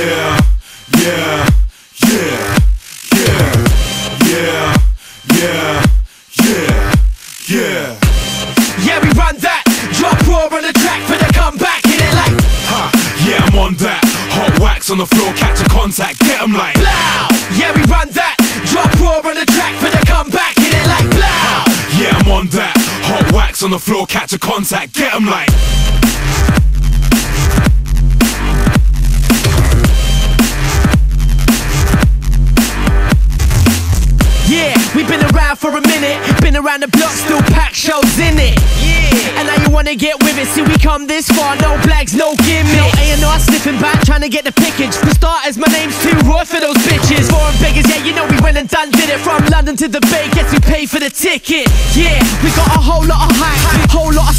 Yeah, yeah, yeah, yeah, yeah, yeah, yeah. Yeah, we run that. Drop raw on the track for the comeback. Hit it like yeah, I'm on that. Hot wax on the floor, catch a contact, get 'em like. blow. Yeah, we run that. Drop raw on the track for the comeback. Hit it like blow. Yeah, I'm on that. Hot wax on the floor, catch a contact, get 'em like. Yeah, we've been around for a minute. Been around the block, still pack shows in it. Yeah. And now you wanna get with it. See, we come this far, no flags, no gimmick. No A&R sniffing back, trying to get the pickage. For starters, my name's too raw for those bitches. Foreign beggars, yeah, you know we went and done did it. From London to the Bay, guess we paid for the ticket. Yeah, we got a whole lot of hype, whole lot.